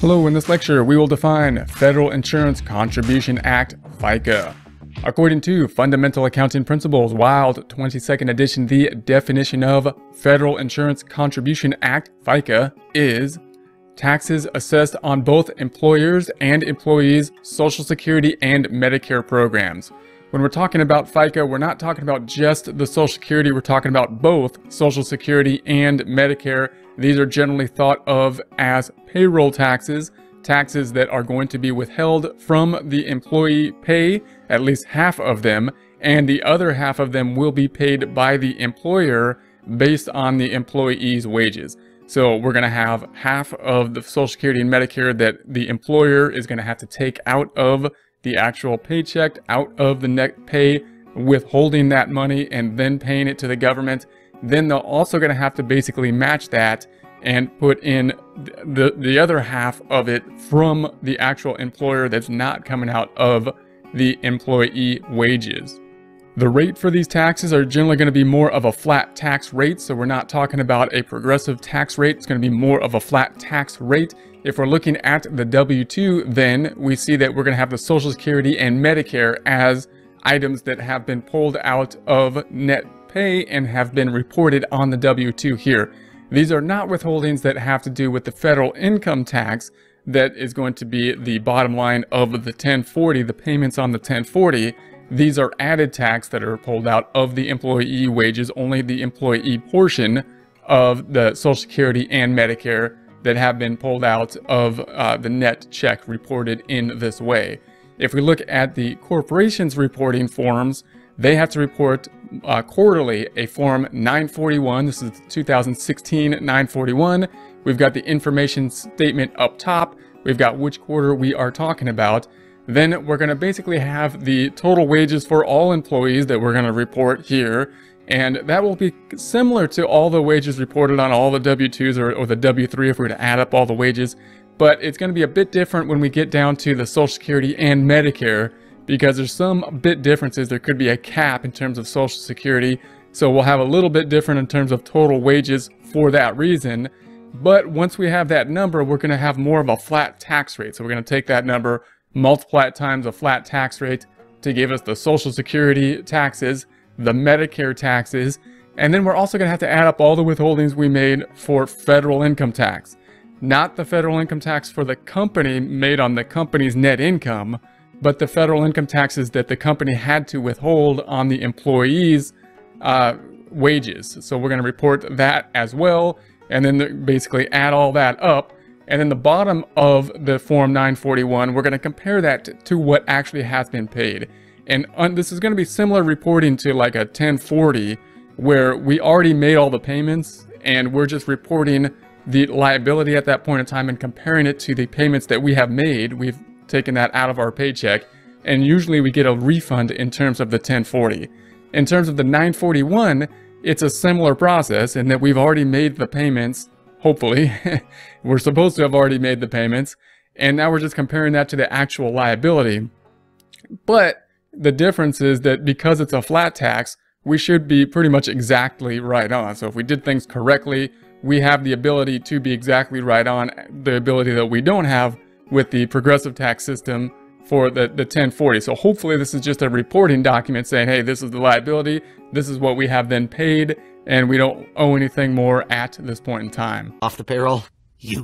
Hello, in this lecture we will define Federal Insurance Contribution Act, FICA. According to Fundamental Accounting Principles, Wild 22nd edition, the definition of Federal Insurance Contribution Act, FICA, is taxes assessed on both employers and employees' Social Security and Medicare programs. When we're talking about FICA, we're not talking about just the Social Security, we're talking about both Social Security and Medicare. These are generally thought of as payroll taxes, taxes that are going to be withheld from the employee pay, at least half of them, and the other half of them will be paid by the employer based on the employee's wages. So we're going to have half of the Social Security and Medicare that the employer is going to have to take out of the actual paycheck, out of the net pay, withholding that money and then paying it to the government. Then they're also going to have to basically match that and put in the, the other half of it from the actual employer that's not coming out of the employee wages. The rate for these taxes are generally going to be more of a flat tax rate, so we're not talking about a progressive tax rate. It's going to be more of a flat tax rate. If we're looking at the W-2, then we see that we're going to have the Social Security and Medicare as items that have been pulled out of net pay and have been reported on the W-2 here. These are not withholdings that have to do with the federal income tax that is going to be the bottom line of the 1040, the payments on the 1040. These are added tax that are pulled out of the employee wages, only the employee portion of the Social Security and Medicare that have been pulled out of uh, the net check reported in this way. If we look at the corporation's reporting forms, they have to report uh, quarterly a Form 941. This is 2016 941. We've got the information statement up top. We've got which quarter we are talking about. Then we're going to basically have the total wages for all employees that we're going to report here. And that will be similar to all the wages reported on all the W-2s or, or the W-3 if we were to add up all the wages. But it's going to be a bit different when we get down to the Social Security and Medicare because there's some bit differences. There could be a cap in terms of Social Security. So we'll have a little bit different in terms of total wages for that reason. But once we have that number, we're going to have more of a flat tax rate. So we're going to take that number, multiply it times a flat tax rate to give us the Social Security taxes, the Medicare taxes, and then we're also going to have to add up all the withholdings we made for federal income tax. Not the federal income tax for the company made on the company's net income, but the federal income taxes that the company had to withhold on the employees' uh, wages. So we're going to report that as well, and then basically add all that up and then the bottom of the Form 941, we're going to compare that to what actually has been paid. And this is going to be similar reporting to like a 1040, where we already made all the payments and we're just reporting the liability at that point in time and comparing it to the payments that we have made. We've taken that out of our paycheck. And usually we get a refund in terms of the 1040. In terms of the 941, it's a similar process in that we've already made the payments hopefully. we're supposed to have already made the payments, and now we're just comparing that to the actual liability. But the difference is that because it's a flat tax, we should be pretty much exactly right on. So if we did things correctly, we have the ability to be exactly right on, the ability that we don't have with the progressive tax system for the, the 1040. So hopefully this is just a reporting document saying, hey, this is the liability, this is what we have then paid, and we don't owe anything more at this point in time. Off the payroll, you